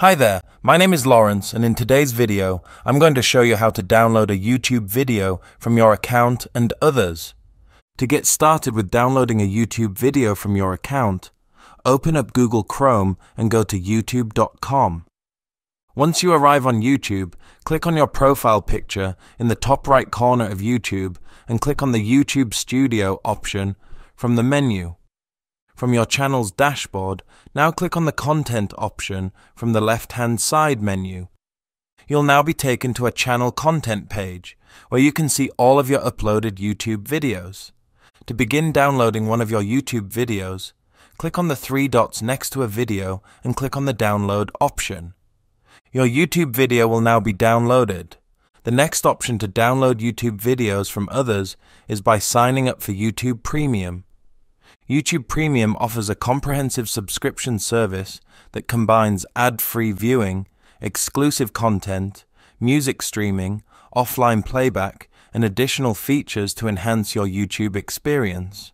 Hi there, my name is Laurence and in today's video I'm going to show you how to download a YouTube video from your account and others. To get started with downloading a YouTube video from your account, open up Google Chrome and go to youtube.com. Once you arrive on YouTube, click on your profile picture in the top right corner of YouTube and click on the YouTube Studio option from the menu. From your channel's dashboard, now click on the Content option from the left-hand side menu. You'll now be taken to a channel content page, where you can see all of your uploaded YouTube videos. To begin downloading one of your YouTube videos, click on the three dots next to a video and click on the Download option. Your YouTube video will now be downloaded. The next option to download YouTube videos from others is by signing up for YouTube Premium. YouTube Premium offers a comprehensive subscription service that combines ad free viewing, exclusive content, music streaming, offline playback, and additional features to enhance your YouTube experience.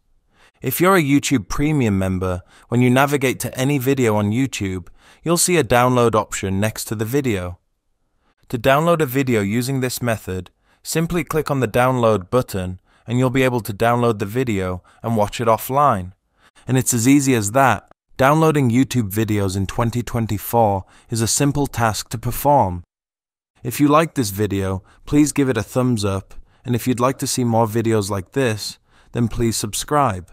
If you're a YouTube Premium member, when you navigate to any video on YouTube, you'll see a download option next to the video. To download a video using this method, simply click on the download button and you'll be able to download the video and watch it offline. And it's as easy as that. Downloading YouTube videos in 2024 is a simple task to perform. If you like this video, please give it a thumbs up, and if you'd like to see more videos like this, then please subscribe.